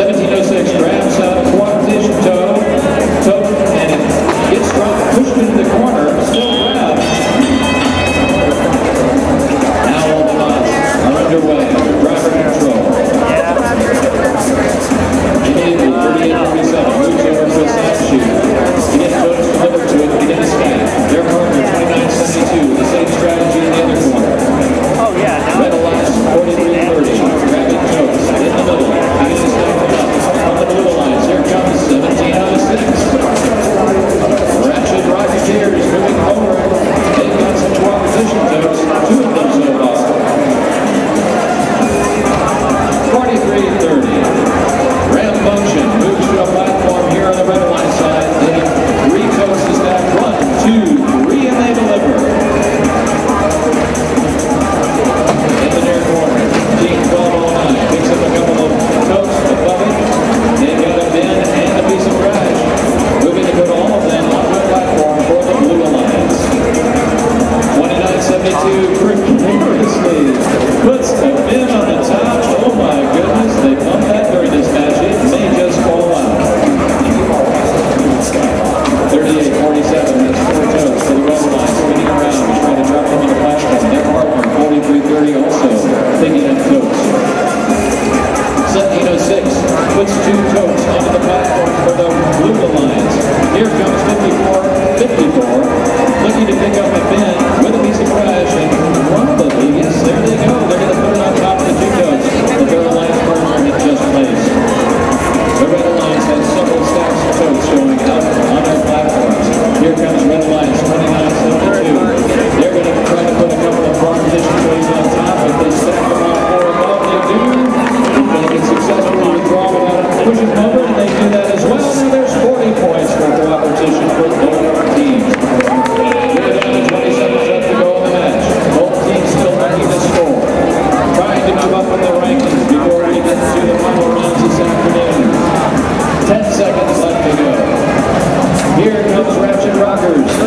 1706. Berry also taking in totes. 1706 puts two totes onto the platform for the Blue Alliance. Here comes 54, 50. Ten seconds left to go. Here comes Ratchet Rockers.